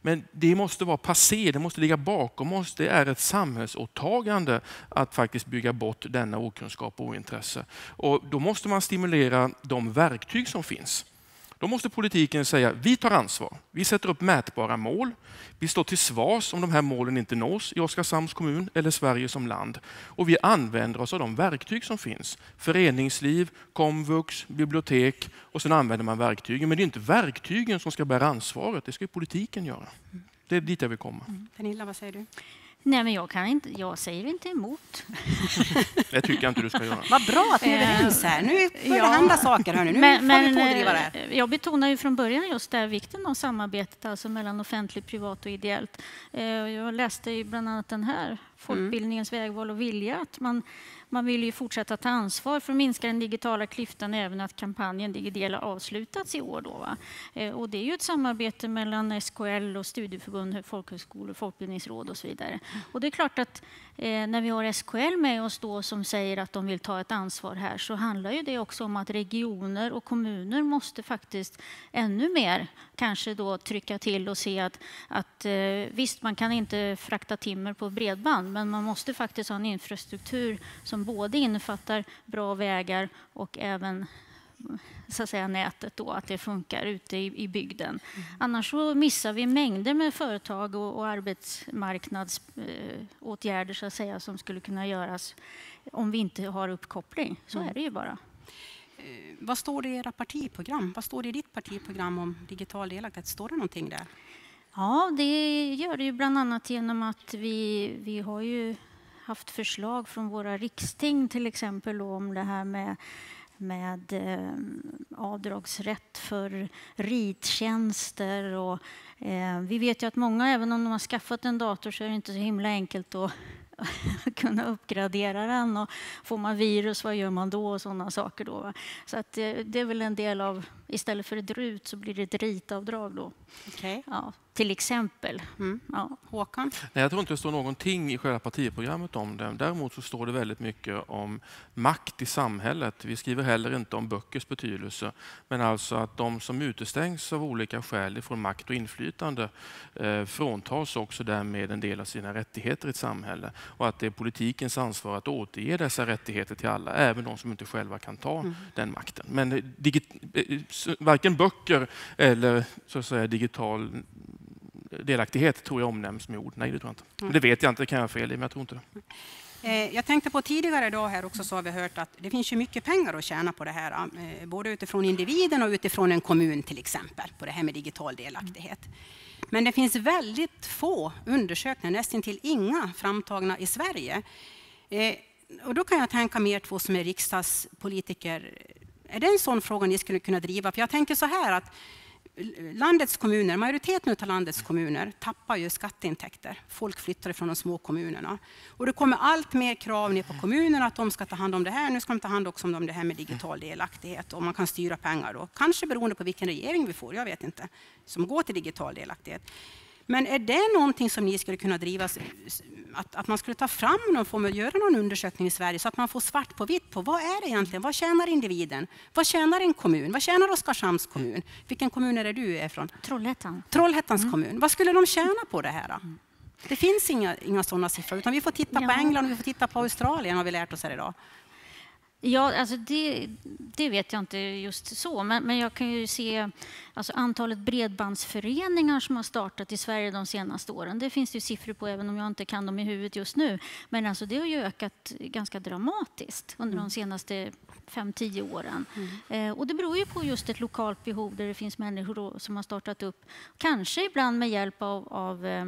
Men det måste vara passé, det måste ligga bakom oss. Det är ett samhällsåtagande att faktiskt bygga bort denna okunskap och ointresse. Och då måste man stimulera de verktyg som finns. Då måste politiken säga vi tar ansvar. Vi sätter upp mätbara mål. Vi står till svars om de här målen inte nås i Oskarshamns kommun eller Sverige som land. Och vi använder oss av de verktyg som finns. Föreningsliv, komvux, bibliotek och sen använder man verktygen. Men det är inte verktygen som ska bära ansvaret, det ska ju politiken göra. Det är dit jag vill komma. Mm. Pernilla, vad säger du? Nej, men jag, kan inte, jag säger inte emot. (laughs) Det tycker jag inte du ska göra. Vad bra att ni är överens här. Nu börjar det ja. hända saker. Hörni. Nu Men, får men, vi pådriva det här. eh, jag betonar ju från början just där vikten av samarbetet alltså mellan offentligt, privat och ideellt. Eh, Jag läste ju bland annat den här, Folkbildningens vägval och vilja, att man, man vill ju fortsätta ta ansvar för att minska den digitala klyftan även att kampanjen Digidel har avslutats i år. Då, va? Eh, Och det är ju ett samarbete mellan SKL och studieförbund, folkhögskolor, folkbildningsråd och så vidare. Och det är klart att eh, när vi har SKL med oss då som säger att de vill ta ett ansvar här så handlar ju det också om att regioner och kommuner måste faktiskt ännu mer kanske då trycka till och se att, att eh, visst, man kan inte frakta timmer på bredband men man måste faktiskt ha en infrastruktur som både innefattar bra vägar och även så att säga, nätet då, att det funkar ute i, i bygden. Annars så missar vi mängder med företag och, och arbetsmarknadsåtgärder eh, så att säga, som skulle kunna göras om vi inte har uppkoppling. Så är det ju bara. Vad står det i era partiprogram? Vad står det i ditt partiprogram om digital delaktighet? Står det någonting där? Ja, det gör det ju bland annat genom att vi, vi har ju haft förslag från våra riksting till exempel om det här med med eh, avdragsrätt för rittjänster. Och, eh, vi vet ju att många, även om de har skaffat en dator, så är det inte så himla enkelt att (laughs) kunna uppgradera den. Och får man virus, vad gör man då? och sådana saker. Då, va? Så att, eh, det är väl en del av, istället för ett RUT så blir det ett ritavdrag då. Okej. Ja, till exempel. Mm. Ja. Håkan? Nej, jag tror inte det står någonting i själva partiprogrammet om det. Däremot så står det väldigt mycket om makt i samhället. Vi skriver heller inte om böckers betydelse, men alltså att de som utestängs av olika skäl från makt och inflytande eh, fråntas också därmed en del av sina rättigheter i ett samhälle och att det är politikens ansvar att återge dessa rättigheter till alla, även de som inte själva kan ta den makten. Men eh, digit- eh, varken böcker eller så att säga, digital delaktighet tror jag omnämns med ord. Nej, det tror jag inte. Men Det vet jag inte, det kan jag ha fel i, men jag tror inte det. Eh, Jag tänkte på tidigare idag här också så har vi hört att det finns ju mycket pengar att tjäna på det här. eh, Både utifrån individen och utifrån en kommun till exempel, på det här med digital delaktighet. Men det finns väldigt få undersökningar, nästan till inga, framtagna i Sverige. Eh, Och då kan jag tänka mig er två som är riksdagspolitiker. Är det en sån fråga ni skulle kunna driva? För jag tänker så här att landets kommuner, majoriteten av landets kommuner tappar ju skatteintäkter. Folk flyttar från de små kommunerna. Och det kommer allt mer krav ner på kommunerna att de ska ta hand om det här. Nu ska de ta hand också om det här med digital delaktighet och man kan styra pengar då. Kanske beroende på vilken regering vi får, jag vet inte, som går till digital delaktighet. Men är det någonting som ni skulle kunna driva, att, att man skulle ta fram någon form av, göra någon undersökning i Sverige så att man får svart på vitt på vad är det egentligen, vad tjänar individen, vad tjänar en kommun, vad tjänar Oskarshamns kommun, vilken kommun är det du är från? Trollhättan. Trollhättans kommun, vad skulle de tjäna på det här? Då? Det finns inga, inga sådana siffror, utan vi får titta på Ja. England och vi får titta på Australien har vi lärt oss här idag. Ja, alltså det, det vet jag inte just så, men, men jag kan ju se alltså antalet bredbandsföreningar som har startat i Sverige de senaste åren. Det finns det ju siffror på, även om jag inte kan dem i huvudet just nu. Men alltså det har ju ökat ganska dramatiskt under de mm. senaste fem, tio åren. Mm. Eh, och det beror ju på just ett lokalt behov där det finns människor som har startat upp, kanske ibland med hjälp av, av eh,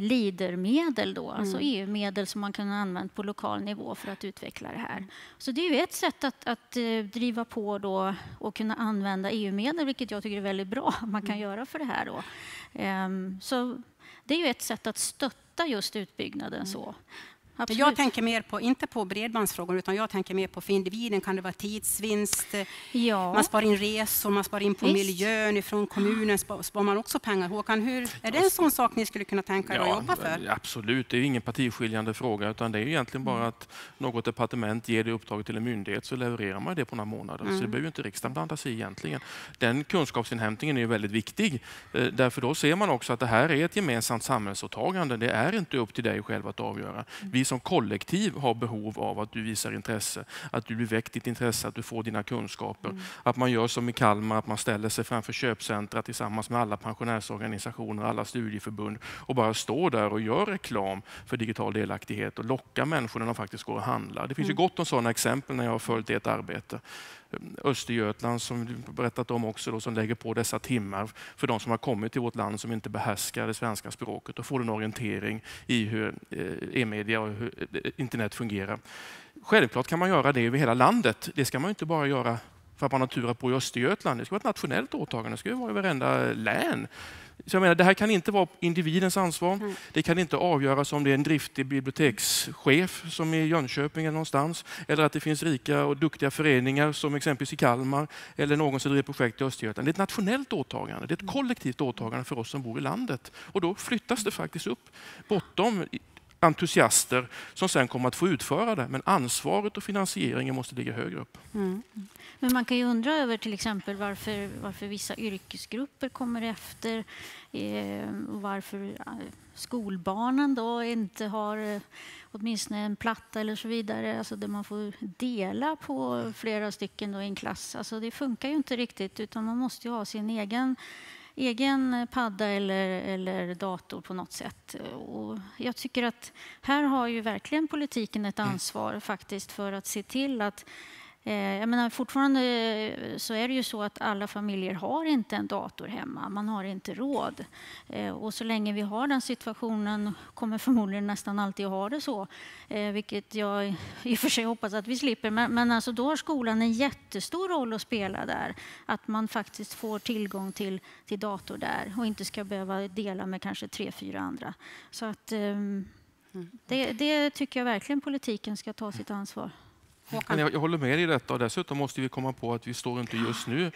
LIDER-medel, då, alltså mm. EU-medel som man kan använda på lokal nivå för att utveckla det här. Så det är ju ett sätt att, att eh, driva på då och kunna använda EU-medel, vilket jag tycker är väldigt bra man kan mm. göra för det här. Då. Um, så det är ju ett sätt att stötta just utbyggnaden. Mm. så. Absolut. Jag tänker mer på, inte på bredbandsfrågor, utan jag tänker mer på för individen kan det vara tidsvinst, ja. man sparar in resor, man sparar in på Visst. miljön, ifrån kommunen sparar man också pengar. Håkan, hur, är det en sån sak ni skulle kunna tänka er ja, att jobba för? Absolut, det är ingen partiskiljande fråga, utan det är egentligen bara att något departement ger det uppdraget till en myndighet så levererar man det på några månader. Mm. Så det behöver inte riksdagen blanda sig i egentligen. Den kunskapsinhämtningen är väldigt viktig, eh, därför då ser man också att det här är ett gemensamt samhällsåtagande. Det är inte upp till dig själv att avgöra. Vi vi som kollektiv har behov av att du visar intresse, att du blir väckt ditt intresse, att du får dina kunskaper. Mm. Att man gör som i Kalmar, att man ställer sig framför köpcentra tillsammans med alla pensionärsorganisationer, alla studieförbund och bara står där och gör reklam för digital delaktighet och lockar människor när de faktiskt går och handlar. Det finns mm. ju gott om sådana exempel när jag har följt ert arbete. Östergötland som du berättat om också, då, som lägger på dessa timmar för de som har kommit till vårt land som inte behärskar det svenska språket. och får en orientering i hur eh, e-media och hur eh, eh, internet fungerar. Självklart kan man göra det över hela landet. Det ska man inte bara göra för att man har turat på i Östergötland. Det ska vara ett nationellt åtagande. Det ska vara i varenda län. Så jag menar, det här kan inte vara individens ansvar. Mm. Det kan inte avgöras om det är en driftig bibliotekschef som är i Jönköping eller någonstans. Eller att det finns rika och duktiga föreningar som exempelvis i Kalmar eller någon som driver projekt i Östergötland. Det är ett nationellt åtagande. Det är ett kollektivt åtagande för oss som bor i landet. Och då flyttas det faktiskt upp bortom entusiaster som sen kommer att få utföra det. Men ansvaret och finansieringen måste ligga högre upp. Mm. Men man kan ju undra över till exempel varför, varför vissa yrkesgrupper kommer efter. Eh, varför eh, skolbarnen då inte har eh, åtminstone en platta eller så vidare, alltså där man får dela på flera stycken då i en klass. Alltså det funkar ju inte riktigt, utan man måste ha sin egen egen padda eller, eller dator på något sätt. Och jag tycker att här har ju verkligen politiken ett ansvar faktiskt för att se till att Eh, jag menar, fortfarande eh, så är det ju så att alla familjer har inte en dator hemma. Man har inte råd. Eh, och så länge vi har den situationen kommer förmodligen nästan alltid att ha det så. Vilket jag i och för sig hoppas att vi slipper. Men, men alltså då har skolan en jättestor roll att spela där. Att man faktiskt får tillgång till, till dator där och inte ska behöva dela med kanske tre, fyra andra. Så att, ehm, mm. det, det tycker jag verkligen politiken ska ta sitt ansvar. Men jag, jag, håller med i detta och dessutom måste vi komma på att vi står inte just nu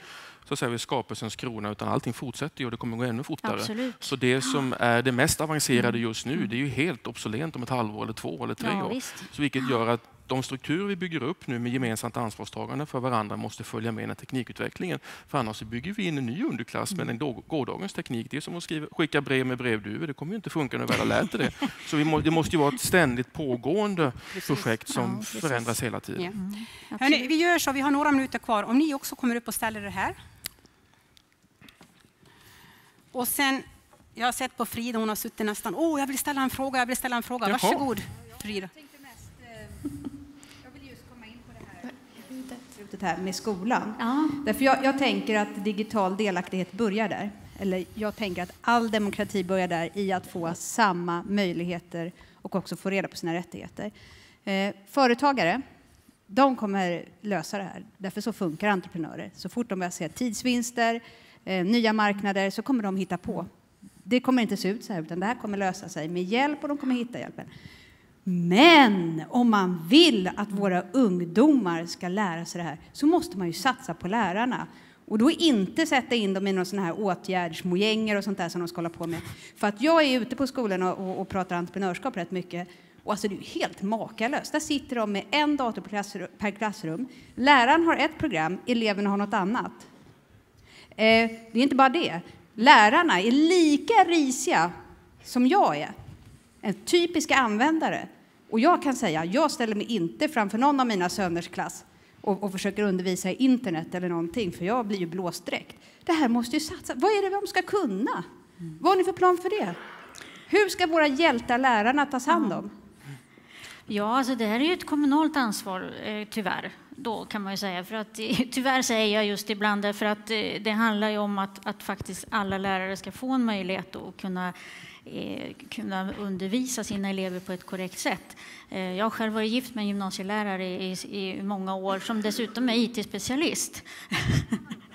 så att säga, vid skapelsens krona utan allting fortsätter och det kommer gå ännu fortare. Absolut. Så det som är det mest avancerade just nu det är ju helt obsolent om ett halvår, eller två eller tre ja, år. Så vilket gör att de strukturer vi bygger upp nu med gemensamt ansvarstagande för varandra måste följa med i teknikutvecklingen. För annars bygger vi in en ny underklass med den gårdagens teknik. Det är som att skriva, skicka brev med brevduvor. Det kommer ju inte funka när vi väl har lärt det. Så vi må, det måste ju vara ett ständigt pågående precis. projekt som ja, förändras hela tiden. Ja. Mm. Hörrni, vi gör så, vi har några minuter kvar. Om ni också kommer upp och ställer er här. Och sen, jag har sett på Frida, hon har suttit nästan, åh, oh, jag vill ställa en fråga, jag vill ställa en fråga. Varsågod, Frida. Slutet här med skolan. Ja. Därför jag, jag, tänker att digital delaktighet börjar där. Eller jag tänker att all demokrati börjar där i att få samma möjligheter och också få reda på sina rättigheter. Eh, företagare, de kommer lösa det här. Därför så funkar entreprenörer. Så fort de börjar se tidsvinster, eh, nya marknader, så kommer de hitta på. Det kommer inte se ut så här, utan det här kommer lösa sig med hjälp och de kommer hitta hjälpen. Men om man vill att våra ungdomar ska lära sig det här så måste man ju satsa på lärarna. Och då inte sätta in dem i någon sån här åtgärdsmojänger och sånt där som de ska hålla på med. För att jag är ute på skolan och, och, pratar entreprenörskap rätt mycket. Och alltså det är helt makalöst. Där sitter de med en dator per klassrum. Läraren har ett program, eleverna har något annat. Eh, det är inte bara det. Lärarna är lika risiga som jag är. En typiska användare. Och jag kan säga, jag ställer mig inte framför någon av mina söners klass och, och försöker undervisa i internet eller någonting, för jag blir ju blåst direkt. Det här måste ju satsa. Vad är det de ska kunna? Vad har ni för plan för det? Hur ska våra hjältar lärarna tas hand om? Ja, alltså det här är ju ett kommunalt ansvar, eh, tyvärr. Då kan man ju säga. För att, eh, (laughs) tyvärr säger jag just ibland därför att eh, det handlar ju om att, att faktiskt alla lärare ska få en möjlighet att kunna Eh, kunna undervisa sina elever på ett korrekt sätt. Eh, jag har själv varit gift med en gymnasielärare i, i många år som dessutom är IT-specialist. (laughs)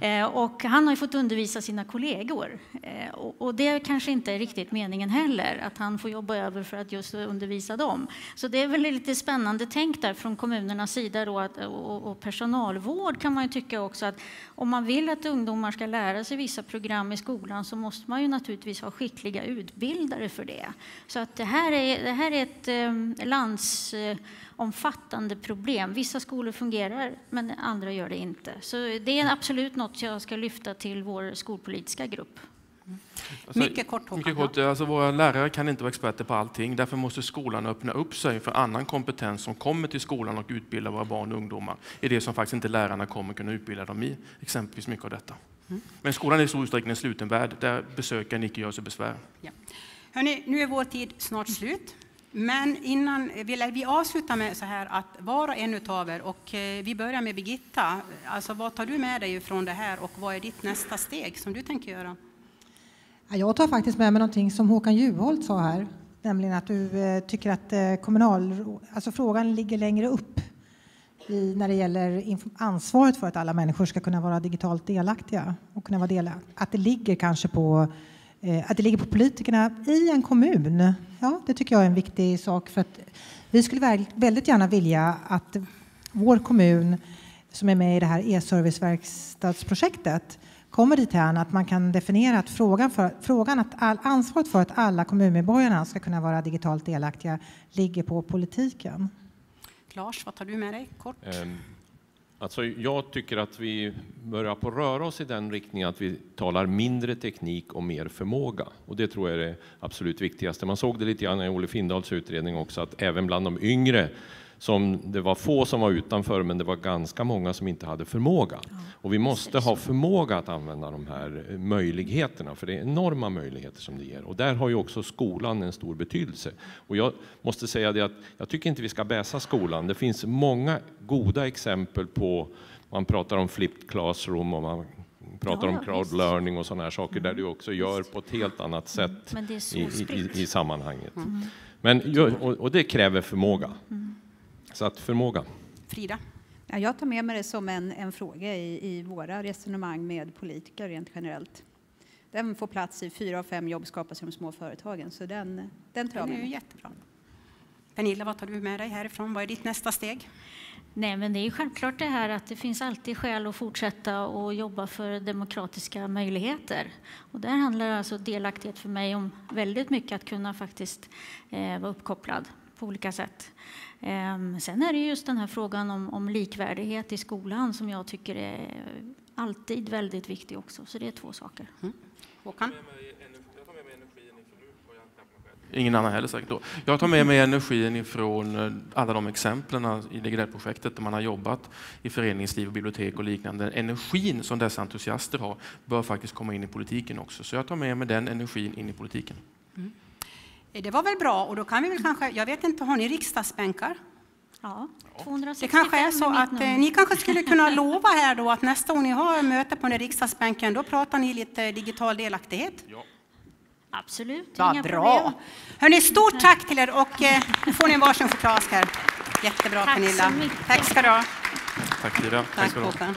Mm. Eh, och han har ju fått undervisa sina kollegor. Eh, och det kanske inte är riktigt meningen heller, att han får jobba över för att just undervisa dem. Så det är väl lite spännande tänk där från kommunernas sida då att, och, personalvård kan man ju tycka också att om man vill att ungdomar ska lära sig vissa program i skolan så måste man ju naturligtvis ha skickliga utbildare för det. Så att det här är, det här är ett eh, lands eh, omfattande problem. Vissa skolor fungerar, men andra gör det inte. Så det är absolut något jag ska lyfta till vår skolpolitiska grupp. Alltså, mycket kort, mycket kort alltså, Våra lärare kan inte vara experter på allting. Därför måste skolan öppna upp sig för annan kompetens som kommer till skolan och utbildar våra barn och ungdomar i det som faktiskt inte lärarna kommer kunna utbilda dem i. Exempelvis mycket av detta. Mm. Men skolan är i stor utsträckning en sluten värld där besökaren icke gör sig besvär. Ja. Hörrni, nu är vår tid snart slut. Men innan vi, vi avslutar med så här att var och en av er, och eh, vi börjar med Birgitta, alltså vad tar du med dig från det här och vad är ditt nästa steg som du tänker göra? Jag tar faktiskt med mig någonting som Håkan Juholt sa här, nämligen att du eh, tycker att eh, kommunal, alltså frågan ligger längre upp i, när det gäller ansvaret för att alla människor ska kunna vara digitalt delaktiga och kunna vara delaktiga. Att det ligger kanske på att det ligger på politikerna i en kommun Ja, det tycker jag är en viktig sak för att vi skulle väldigt gärna vilja att vår kommun som är med i det här e-serviceverkstadsprojektet kommer dithän att man kan definiera att frågan, för, frågan att all, ansvaret för att alla kommunmedborgarna ska kunna vara digitalt delaktiga ligger på politiken. Lars, vad tar du med dig kort? Um. Alltså jag tycker att vi börjar på röra oss i den riktningen att vi talar mindre teknik och mer förmåga. Och det tror jag är det absolut viktigaste. Man såg det lite grann i Olle Findahls utredning också, att även bland de yngre som det var få som var utanför, men det var ganska många som inte hade förmåga. Och vi måste ha förmåga att använda de här möjligheterna, för det är enorma möjligheter som det ger. Och där har ju också skolan en stor betydelse. Och jag måste säga det att jag tycker inte vi ska bäsa skolan. Det finns många goda exempel på, man pratar om flipped classroom och man pratar ja, om crowd learning och sådana här saker mm. där du också gör på ett helt annat sätt i, i, i, sammanhanget. Mm. Men, och, och, det kräver förmåga. Mm. Så att förmåga. Frida? Ja, jag tar med mig det som en, en fråga i, i våra resonemang med politiker rent generellt. Den får plats i fyra av fem jobb skapas i de små företagen, så den, den tar jag med mig. jättebra. Pernilla, vad tar du med dig härifrån? Vad är ditt nästa steg? Nej, men det är självklart det här att det finns alltid skäl att fortsätta och jobba för demokratiska möjligheter. Och där handlar alltså delaktighet för mig om väldigt mycket att kunna faktiskt eh, vara uppkopplad på olika sätt. Ehm, sen är det just den här frågan om, om likvärdighet i skolan som jag tycker är alltid väldigt viktig också. Så det är två saker. Mm. Håkan? Ingen annan heller säkert då. Jag tar med mig energin ifrån eh, alla de exemplen i Digidell-projektet där man har jobbat i föreningsliv och bibliotek och liknande. Energin som dessa entusiaster har bör faktiskt komma in i politiken också. Så jag tar med mig den energin in i politiken. Mm. Det var väl bra och då kan vi väl kanske, jag vet inte, har ni riksdagsbänkar? Ja, 265 Det kanske är så att eh, ni kanske skulle kunna lova här då att nästa gång ni har möte på den riksdagsbänken, då pratar ni lite digital delaktighet? Ja. Absolut, ja, inga bra. problem. Hörrni, stort tack till er och eh, nu får ni en varsin här. Jättebra tack Pernilla. Så mycket. Tack ska du ha. Tack Frida. Tack, tack Håkan.